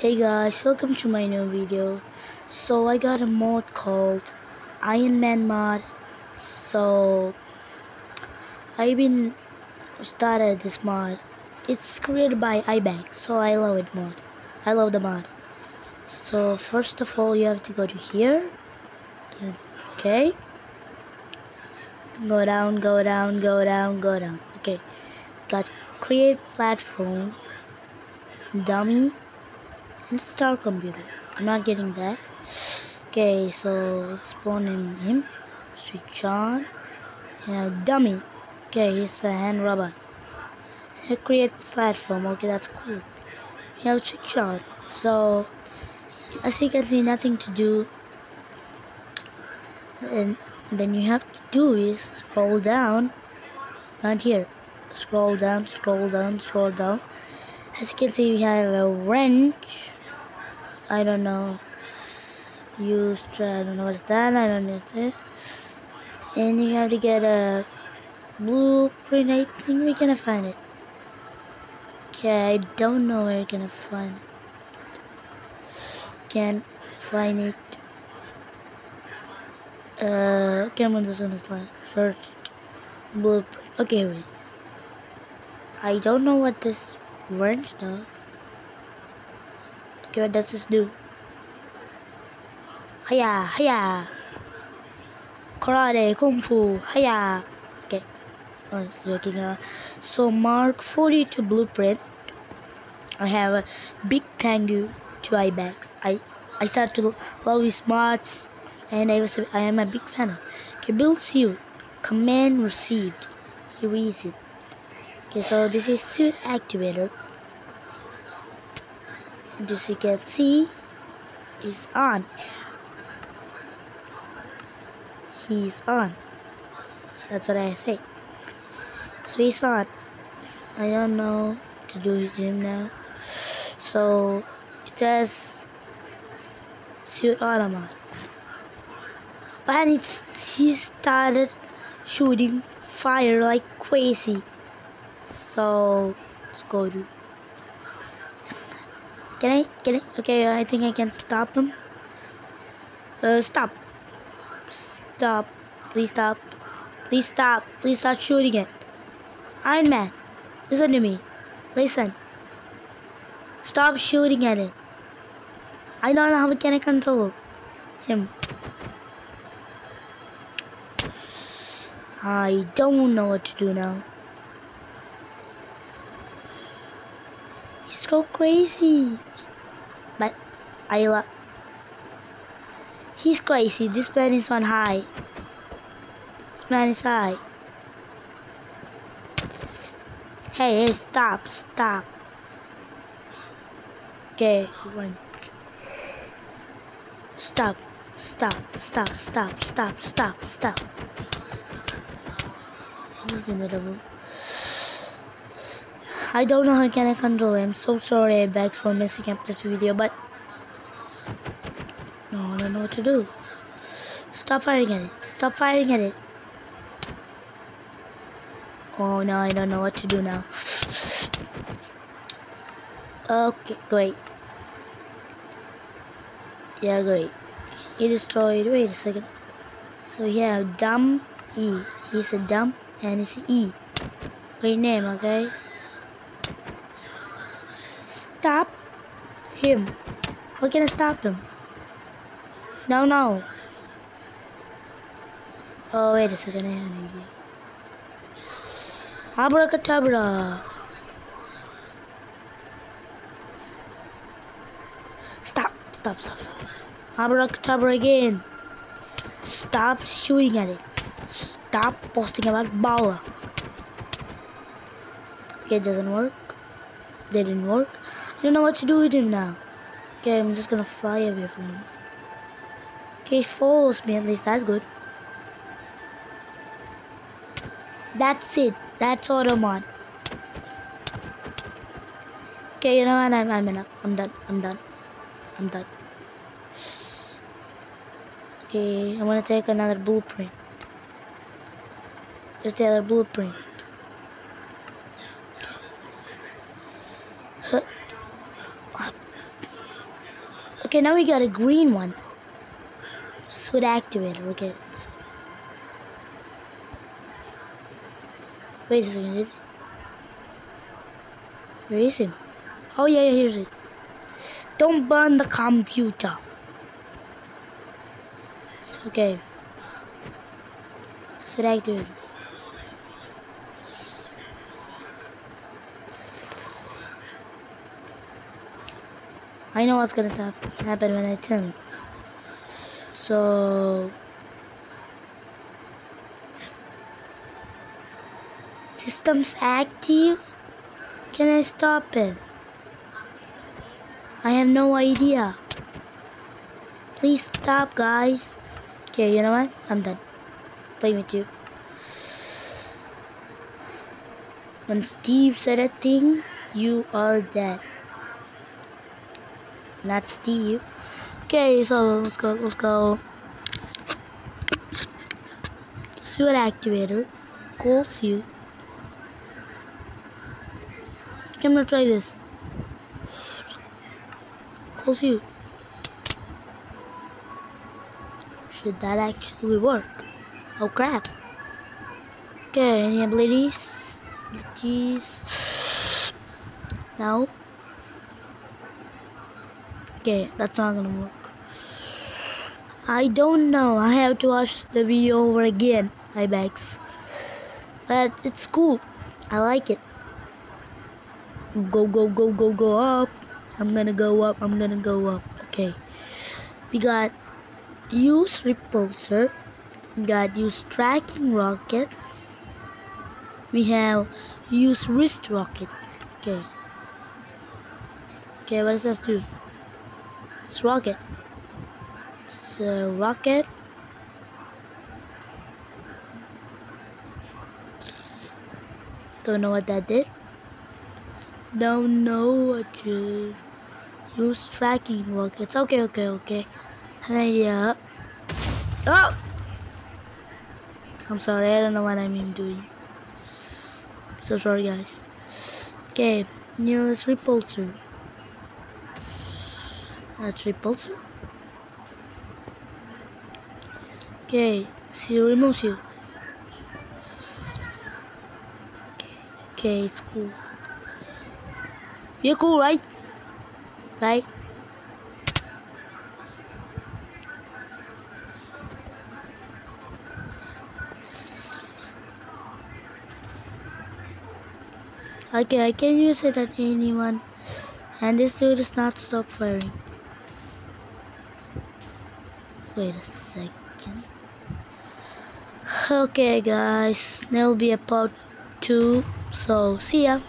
Hey guys, welcome to my new video. So I got a mod called Iron Man mod. So I've been started this mod. It's created by eyebags, so I love it mod. I love the mod. So first of all, you have to go to here. Okay. Go down, go down, go down, go down. Okay. Got create platform, dummy, Stark computer. I'm not getting that. Okay, so spawn in him. Switch on. Yeah, dummy. Okay, he's a hand robot. create platform. Okay, that's cool. Have switch on. So as you can see, nothing to do. And then you have to do is scroll down. Not here. Scroll down, scroll down, scroll down. As you can see, we have a wrench. I don't know. Use, I don't know what's that. I don't it. And you have to get a blueprint. I think we're gonna find it. Okay, I don't know where we're gonna find it. Can't find it. Uh, okay, I'm on this slide. Search it. Blueprint. Okay, here it is. I don't know what this wrench does. What does this do? Hiya, hiya. Karate, Kung Fu, hiya. Okay. Oh, it's working around. So, mark 42 blueprint. I have a big thank you to eyebags. I I start to love his mods and I was I am a big fan of. Okay, build suit. Command received. Here is it. Okay, so this is suit activator. And as you can see, is on. He's on. That's what I say. So he's on. I don't know to do with him now. So it says suit automat. But it's he started shooting fire like crazy. So let's go to can I? Can I? Okay, I think I can stop him. Uh, stop. Stop. Please stop. Please stop. Please stop shooting it. Iron Man, listen to me. Listen. Stop shooting at it. I don't know how we can control him. I don't know what to do now. So crazy. But I love. He's crazy. This man is on high. This man is high. Hey, hey, stop, stop. Okay, one. Stop, stop, stop, stop, stop, stop, stop. He's in the middle. I don't know how can I control it. I'm so sorry eyebags for messing up this video, but no, I don't know what to do. Stop firing at it. Stop firing at it. Oh no, I don't know what to do now. Okay, great. Yeah, great. He destroyed. Wait a second. So yeah, dumb E. He's a dumb and it's E. Great name, okay? Stop him? How can I stop him? No, no. Oh, wait a second. Abracadabra. Stop, stop, stop, stop. Abracadabra again. Stop shooting at it. Stop posting about Bala. Okay, it doesn't work. Didn't work. I don't know what to do with him now. Okay, I'm just gonna fly away from him. Okay, he follows me at least, that's good. That's it. That's all I'm on. Okay, you know what? I'm, I'm enough. I'm done. I'm done. I'm done. Okay, I'm gonna take another blueprint. Just the other blueprint. Okay, now we got a green one. Suit activator, okay. Wait a second. Where is him? Oh yeah, yeah, here's it. Don't burn the computer. Okay. Suit activator. I know what's gonna happen when I turn. So system's active. Can I stop it? I have no idea. Please stop, guys. Okay, you know what? I'm done. Playing with you. When Steve said a thing, you are dead. Not Steve. Okay, so let's go, let's go. Suit activator. Cool suit. I'm gonna try this. Cool suit. Should that actually work? Oh crap. Okay, any abilities? Abilities. No. Okay, that's not gonna work. I don't know. I have to watch the video over again. eyebags. But it's cool. I like it. Go, go, go, go, go up. I'm gonna go up. I'm gonna go up. Okay. We got use repulsor. We got use tracking rockets. We have use wrist rocket. Okay. Okay, what does this do? It's rocket. It's a rocket. Don't know what that did. Don't know what you use tracking rockets. Okay, okay, okay. An idea. Oh! I'm sorry, I don't know what I mean doing. So sorry guys. Okay, news repulsor. That's repulsor. Okay, see removes you. Okay, it's cool. You're cool, right? Right? Okay, I can use it at anyone. And this dude does not stop firing. Wait a second. Okay guys, there will be a part 2. So, see ya.